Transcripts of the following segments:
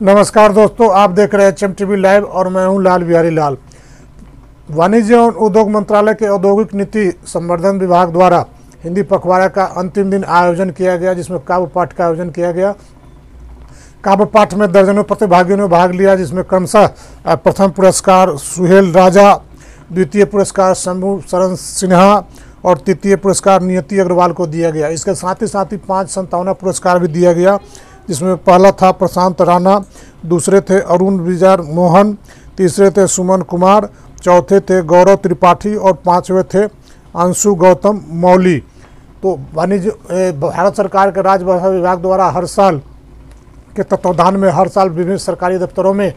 नमस्कार दोस्तों, आप देख रहे हैं एच टीवी लाइव और मैं हूँ लाल बिहारी लाल। वाणिज्य एवं उद्योग मंत्रालय के औद्योगिक नीति संवर्धन विभाग द्वारा हिंदी पखवाड़ा का अंतिम दिन आयोजन किया गया, जिसमें काव्य पाठ का आयोजन किया गया। काव्य पाठ में दर्जनों प्रतिभागियों ने भाग लिया, जिसमें क्रमशः प्रथम पुरस्कार सुहेल राजा, द्वितीय पुरस्कार शंभु शरण सिन्हा और तृतीय पुरस्कार नियति अग्रवाल को दिया गया। इसके साथ ही साथ ही पाँच संतावना पुरस्कार भी दिया गया। जिसमें पहला था प्रशांत राणा, दूसरे थे अरुण विजय मोहन, तीसरे थे सुमन कुमार, चौथे थे गौरव त्रिपाठी और पाँचवें थे अंशु गौतम मौली। तो वाणिज्य भारत सरकार के राजभाषा विभाग द्वारा हर साल के तत्वाधान में, हर साल विभिन्न सरकारी दफ्तरों में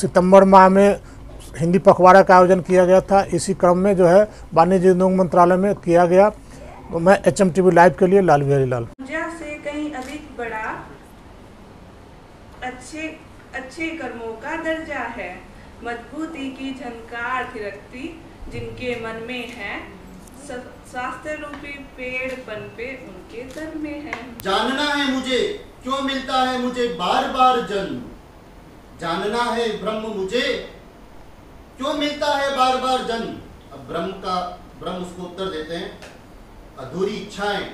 सितंबर माह में हिंदी पखवाड़ा का आयोजन किया गया था। इसी क्रम में जो है वाणिज्य उद्योग मंत्रालय में किया गया। तो मैं एच एम टीवी लाइव के लिए लाल बिहारी लाल। कहीं अधिक बड़ा, अच्छे अच्छे कर्मों का दर्जा है। मजबूती की झनकार थिरकती जिनके मन में है स्वास्थ्य रूपी पेड़ पनपे उनके सर में है। जानना है मुझे, क्यों मिलता है मुझे बार बार जन्म? जानना है ब्रह्म मुझे, क्यों मिलता है बार बार जन्म? अब ब्रह्म का, ब्रह्म उसको उत्तर देते हैं। अधूरी इच्छाएँ।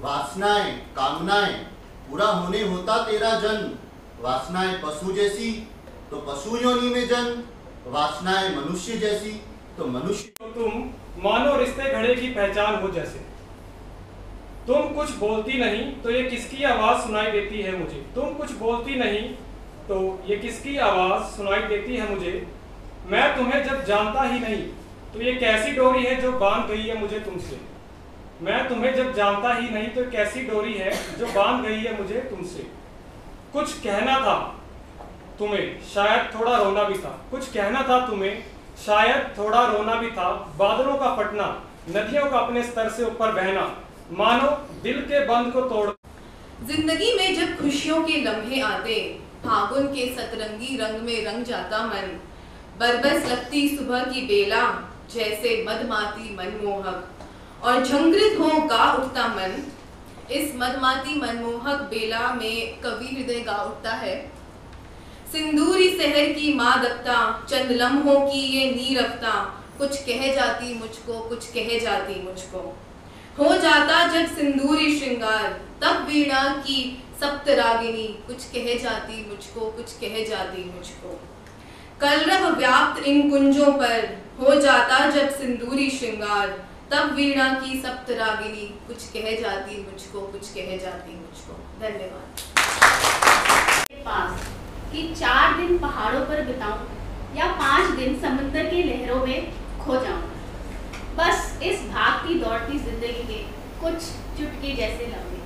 वासनाएँ, कामनाएँ, पूरा होने होता तेरा जन्म। वासनाएँ पशु जैसी तो पशु योनि में जन्म। वासनाएँ मनुष्य जैसी तो मनुष्य। तो तुम मानो रिश्ते घड़े की पहचान हो जैसे। तुम कुछ बोलती नहीं तो ये किसकी आवाज़ सुनाई देती है मुझे? तुम कुछ बोलती नहीं तो ये किसकी आवाज़ सुनाई देती है मुझे? मैं तुम्हें जब जानता ही नहीं तो ये कैसी डोरी है जो बाँध गई है मुझे तुमसे? मैं तुम्हें जब जानता ही नहीं तो कैसी डोरी है जो बाँध गई है मुझे तुमसे? कुछ कहना था तुम्हें, शायद थोड़ा रोना भी था। कुछ कहना था तुम्हें, शायद थोड़ा रोना भी था। बादलों का फटना, नदियों का अपने स्तर से ऊपर बहना। मानो दिल के बंद को तोड़ ज़िंदगी में जब खुशियों के लम्हे आते, फागुन के सतरंगी रंग में रंग जाता मन। बरबस लगती सुबह की बेला, जैसे मदमाती मनमोहक। और झंकृत हो गा उठता मन, इस मदमाती मनमोहक बेला में कवि हृदय गा उठता है। सिंदूरी शहर की मादकता चंद लम्हों की ये नीरवता कुछ कह जाती मुझको, कुछ कह जाती मुझको। हो जाता जब सिंदूरी श्रृंगार, तब वीणा की सप्तरागिनी कुछ कह जाती मुझको, कुछ कह जाती मुझको। कलरव व्याप्त इन कुंजों पर, हो जाता जब सिंदूरी श्रृंगार तब वीणा की सप्तरागिनी कुछ कह जाती मुझको, कुछ कह जाती मुझको। धन्यवाद। पास कि चार दिन पहाड़ों पर बिताऊं या पाँच दिन समुद्र की लहरों में खो जाऊँ। बस इस भागती दौड़ती ज़िंदगी के कुछ चुटकी जैसे लम्हे।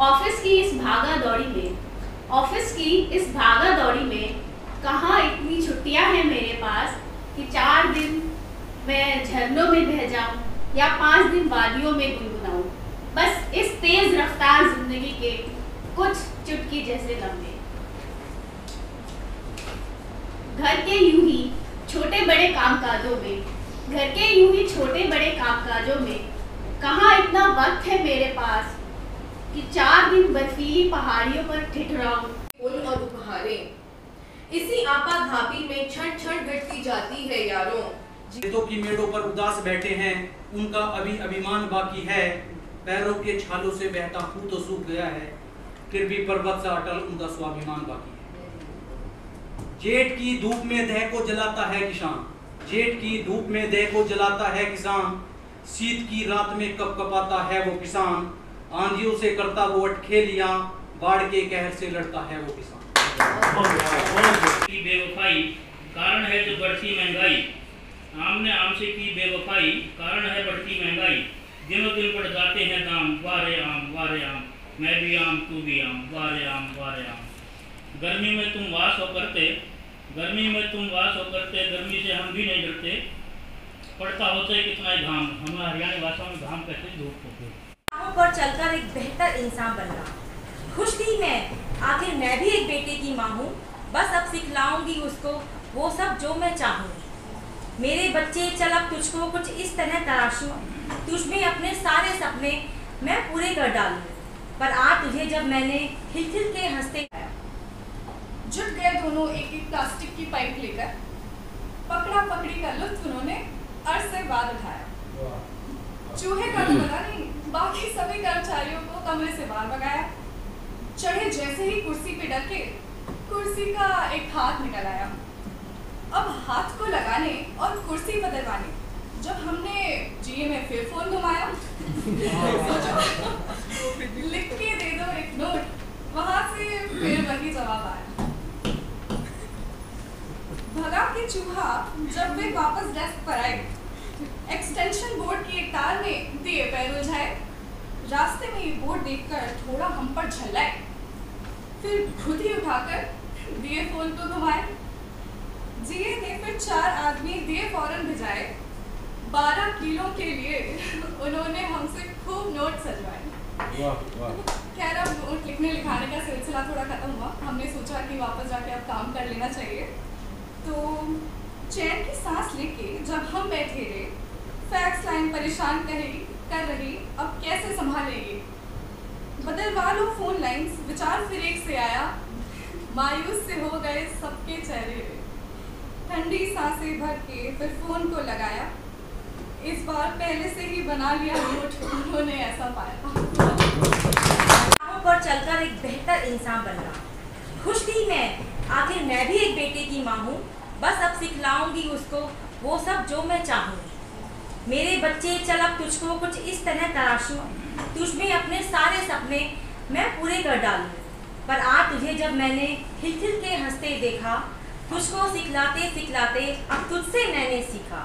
ऑफ़िस की इस भागा दौड़ी में, ऑफ़िस की इस भागा दौड़ी में कहाँ इतनी छुट्टियाँ हैं मेरे पास कि चार दिन मैं झरनों में बह जाऊँ या पाँच दिन वादियों में गुनगुनाऊं। बस इस तेज रफ्तार ज़िंदगी के कुछ चुटकी जैसे लम्हे। घर के यूँ ही छोटे बड़े कामकाजों में, घर के यूँ ही छोटे बड़े कामकाजों में, कहाँ इतना वक्त है मेरे पास कि चार दिन बर्फीली पहाड़ियों पर ठिठुराऊं। और उपहारें। इसी आपाधापी में क्षण क्षण घटती जाती है यारों। खेतों की मेड़ों पर उदास बैठे हैं। उनका अभी अभिमान बाकी है। पैरों के छालों से बहता खून तो सूख गया है। फिर भी पर्वत सा अटल उनका स्वाभिमान बाकी है। जेठ की धूप में देह को जलाता है किसान। जेठ की धूप में देह को जलाता है किसान। शीत की रात में कप कपाता है वो किसान। आंधियों से करता वो अटखेलियाँ। बाढ़ के कहर से लड़ता है वो किसान। बेवफाई। कारण है जो बढ़ती महँगाई। आम ने आम से की बेवफाई, कारण है बढ़ती महँगाई। दिनों दिन बढ़ जाते हैं दाम। वारे आम वारे आम। मैं भी आम, तू भी आम। वारे आम वारे आम। गर्मी में तुम वास हो करते, गर्मी में तुम वास हो करते, गर्मी से हम भी नहीं डरते। पड़ता होता है कितना ही घाम। हमें हरियाणा भाषा में घाम कहते धूप होते पर चलकर एक बेहतर इंसान बनना खुश थी मैं। आखिर मैं भी एक बेटे की माँ हूँ। बस अब सिखलाऊँगी उसको, वो सब जो मैं चाहूँ मेरे बच्चे चल अब तुझको कुछ इस तरह तराशूं तुझ में अपने सारे सपने मैं पूरे कर डालूं। पर आज तुझे जब मैंने खिलखिल के हँसते जुट गए दोनों एक एक प्लास्टिक की पाइप लेकर। पकड़ा पकड़ी का लुत्फ उन्होंने अर्श से बाद उठाया। चूहे का तो पता नहीं बाकी सभी कर्मचारियों को कमरे से बाहर भगाया। चढ़े जैसे ही कुर्सी पे डर के कुर्सी का एक हाथ निकल आया। अब हाथ को लगाने और कुर्सी बदलवाने। जब हमने जीए में फिर फ़ोन घुमाया, लिख के दे दो एक नोट वहाँ से फिर वही जवाब आया। भगा के चूहा जब वे वापस डेस्क पर आए एक्सटेंशन बोर्ड की एक तार में दिए पैर उलझाए। रास्ते में ये बोर्ड देखकर थोड़ा हम पर झल्लाए। फिर खुद ही उठाकर दिए फ़ोन को घुमाए। जिए ने फिर चार आदमी दिए फ़ौरन भिजाए। बारह किलो के लिए उन्होंने हमसे खूब नोट सजवाए। खैर अब नोट लिखने लिखाने का सिलसिला थोड़ा खत्म हुआ। हमने सोचा कि वापस जाके अब काम कर लेना चाहिए। तो चैन की सांस लेके जब हम बैठे रहे फैक्स लाइन परेशान करी कर रही अब कैसे संभालेंगे? बदलवा लो फ़ोन लाइंस विचार फिर एक से आया मायूस से हो गए सबके चेहरे। ठंडी साँसें भर के फिर फ़ोन को लगाया। इस बार पहले से ही बना लिया नोट उन्होंने ऐसा पाया। राहों पर चलकर एक बेहतर इंसान बनना खुश थी मैं। आखिर मैं भी एक बेटे की माँ हूँ। बस अब सिखलाऊँगी उसको। वो सब जो मैं चाहूँ। मेरे बच्चे, चल अब तुझको कुछ इस तरह तराशूं। तुझमें अपने सारे सपने मैं पूरे कर डालूं। पर आज तुझे जब मैंने खिलखिल के हँसते देखा तुझको सिखलाते सिखलाते अब तुझसे मैंने सीखा।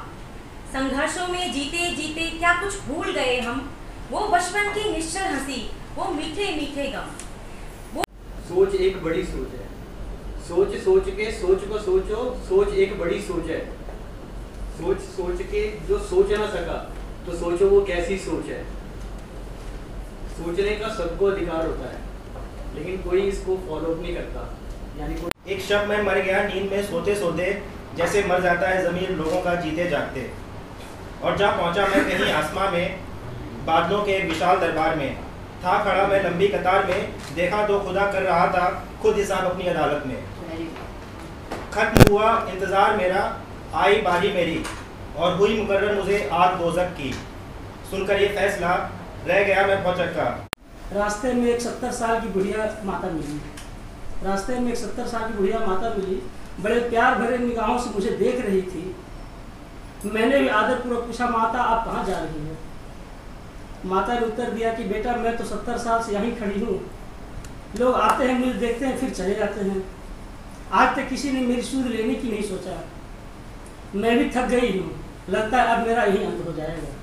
संघर्षों में जीते जीते क्या कुछ भूल गए हम? वो बचपन की निश्चल हँसी, वो मीठे मीठे गम। वो सोच एक बड़ी सोच है। सोच सोच के सोच को सोचो, सोच एक बड़ी सोच है। सोच सोच के जो सोच ना सका तो सोचो वो कैसी सोच है। सोचने का सबको अधिकार होता है, लेकिन कोई इसको फॉलो नहीं करता। यानी कोई एक शब में मर गया नींद में सोते सोते जैसे मर जाता है ज़मीर लोगों का जीते जागते। और जहाँ पहुँचा मैं कहीं आसमां में बादलों के विशाल दरबार में। था खड़ा मैं लंबी कतार में देखा तो खुदा कर रहा था खुद हिसाब अपनी अदालत में। खत्म हुआ इंतज़ार मेरा आई बारी मेरी और हुई मुकर्र मुझे आग दोजक की। सुनकर ये फैसला रह गया मैं पहुँचक्का रास्ते में एक सत्तर साल की बुढ़िया माता मिली। रास्ते में एक सत्तर साल की बुढ़िया माता मिली, बड़े प्यार भरे निगाहों से मुझे देख रही थी। मैंने भी आदरपूर्वक पूछा, माता, आप कहाँ जा रही हैं? माता ने उत्तर दिया कि, बेटा, मैं तो सत्तर साल से यहीं खड़ी हूँ। लोग आते हैं मुझे देखते हैं, फिर चले जाते हैं। आज तक किसी ने मेरी सूद लेने की नहीं सोचा। मैं भी थक गई हूँ। लगता है अब मेरा यही अंत हो जाएगा।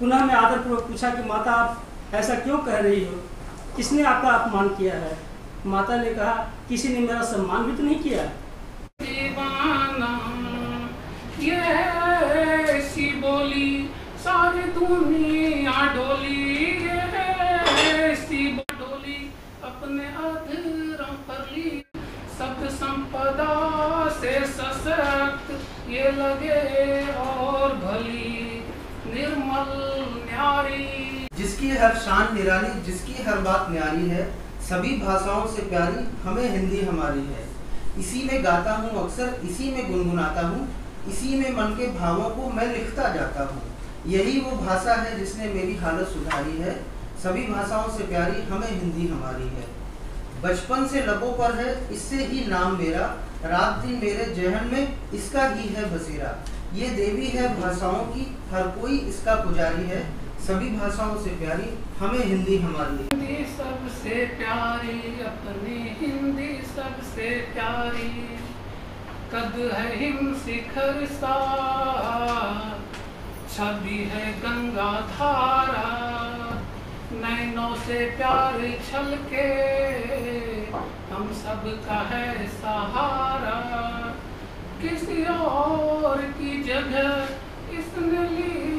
पुनः मैं आदरपूर्वक पूछा कि, माता, आप ऐसा क्यों कह रही हो? किसने आपका अपमान किया है? माता ने कहा किसी ने मेरा सम्मान भी तो नहीं किया? ऐसी बोली सारी दुनिया डोली ऐसी डोली अपने अधरों पर ली। सब संपदा से सशक्त ये लगे और भली निर्मल न्यारी। जिसकी हर शान निराली जिसकी हर बात न्यारी है सभी भाषाओं से प्यारी हमें हिंदी हमारी है। इसी में गाता हूँ अक्सर, इसी में गुनगुनाता हूँ, इसी में मन के भावों को मैं लिखता जाता हूँ। यही वो भाषा है जिसने मेरी हालत सुधारी है। सभी भाषाओं से प्यारी हमें हिंदी हमारी है। बचपन से लबों पर है, इससे ही नाम मेरा। रात दिन मेरे जहन में इसका ही है बसेरा। ये देवी है भाषाओं की, हर कोई इसका पुजारी है। सभी भाषाओं से प्यारी, हमें हिंदी हमारी। हिंदी सबसे प्यारी, अपनी हिंदी सबसे प्यारी। कद है हिम शिखर सा छवि है गंगा धारा। नैनों से प्यार छलके, हम सब का है सहारा। किसी और की जगह इसने ली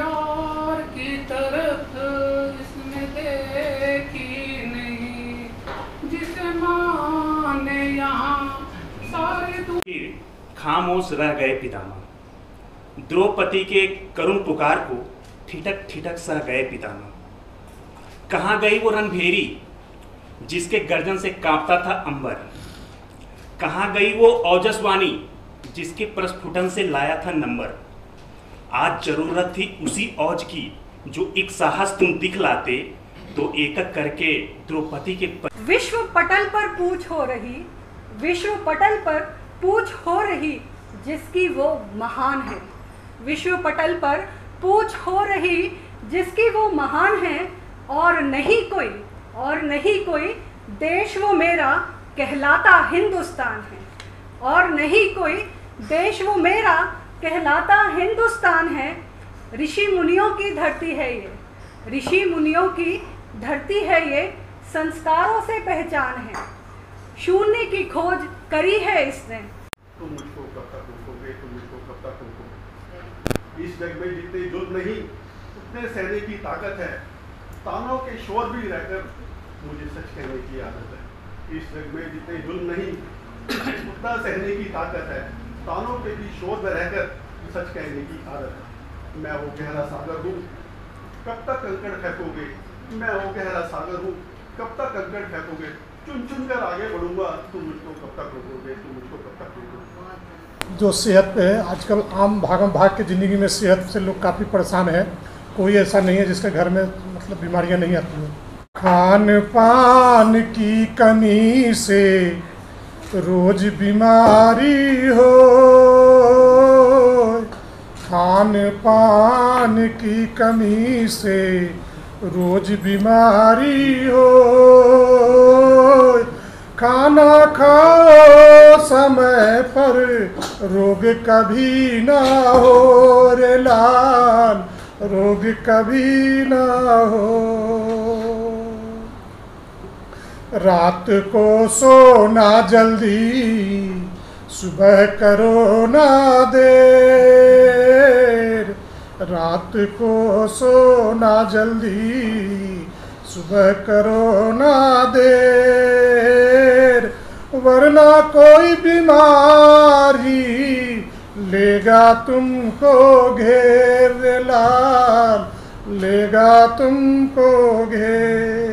और की तरफ़ इसने देखी नहीं। जिसे माने यहाँ सारे खामोश रह गए पितामह। द्रौपदी के करुण पुकार को ठिठक ठिठक सह गए पितामह। कहाँ गई वो रणभेरी, जिसके गर्जन से कांपता था अंबर? कहाँ गई वो औजसवाणी जिसके प्रस्फुटन से लाया था नंबर? आज ज़रूरत थी उसी औज की, जो एक साहस तुम दिखलाते तो एक करके द्रौपदी के प... विश्व पटल पर पूछ हो रही, विश्व पटल पर पूछ हो रही, जिसकी वो महान है। विश्व पटल पर पूछ हो रही, जिसकी वो महान है, और नहीं कोई, और नहीं कोई देश वो मेरा कहलाता हिंदुस्तान है। और नहीं कोई देश वो मेरा कहलाता हिंदुस्तान है। ऋषि मुनियों की धरती है ये। ऋषि मुनियों की धरती है ये, संस्कारों से पहचान है। शून्य की खोज करी है इसने। तुम मुझको कब तक रोकोगे तुम मुझको कब तक रोकोगे इस जग में जितने जुल्म नहीं, उतने सहने की ताकत है। तानों के शोर भी रहकर मुझे सच कहने की आदत है। इस जग में जितने जुल्म नहीं, उतना सहने की ताकत है। तानों के भी शोर में रहकर सच कहने की आदत है। मैं वो गहरा सागर हूँ। कब तक कंकड़ फेंकोगे? मैं वो गहरा सागर हूँ। कब तक कंकड़ फेंकोगे? चुन चुन कर आगे बढ़ूँगा। तुम मुझको कब तक रोकोगे? तुम मुझको कब तक रोकोगे? जो सेहत पे है, आजकल आम भागम भाग की ज़िंदगी में सेहत से लोग काफ़ी परेशान है। कोई ऐसा नहीं है जिसके घर में मतलब बीमारियाँ नहीं आती हैं। खान पान की कमी से रोज बीमारी हो खान पान की कमी से रोज बीमारी हो। खाना खाओ, समय पर रोग कभी ना हो रे लाल, रोग कभी ना हो। रात को सोना जल्दी, सुबह करो ना देर। रात को सोना जल्दी, सुबह करो ना देर। वरना कोई बीमारी लेगा तुमको घेर लाल, लेगा तुमको घेर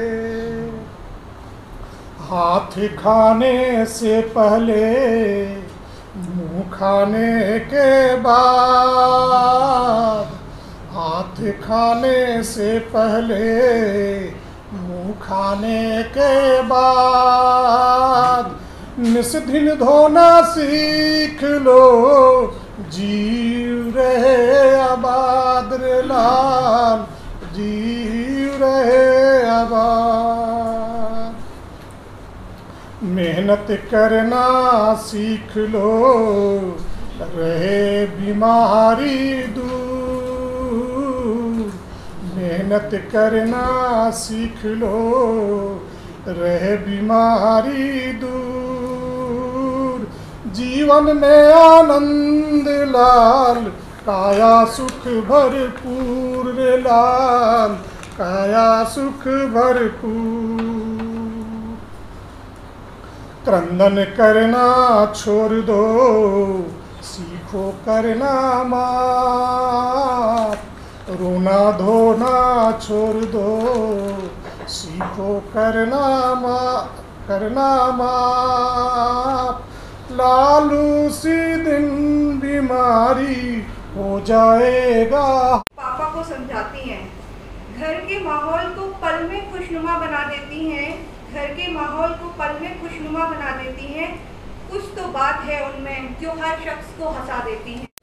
हाथ खाने से पहले, मुँह खाने के बाद। हाथ खाने से पहले, मुँह खाने के बाद। निस्दिन धोना सीख लो, जीव रहे आबाद लाल, जीव रहे आबाद मेहनत करना सीख लो, रहे बीमारी दूर। मेहनत करना सीख लो, रहे बीमारी दूर। जीवन में आनंद लाल, काया सुख भरपूर लाल, काया सुख भरपूर। क्रंदन करना छोड़ दो, सीखो करना माप। रोना धोना छोड़ दो, सीखो करना मा करना माप। लालू सी दिन बीमारी हो जाएगा। पापा को समझाती हैं। घर के माहौल को पल में खुशनुमा बना देती हैं। घर के माहौल को पल में खुशनुमा बना देती हैं। कुछ तो बात है उनमें जो हर शख्स को हंसा देती हैं।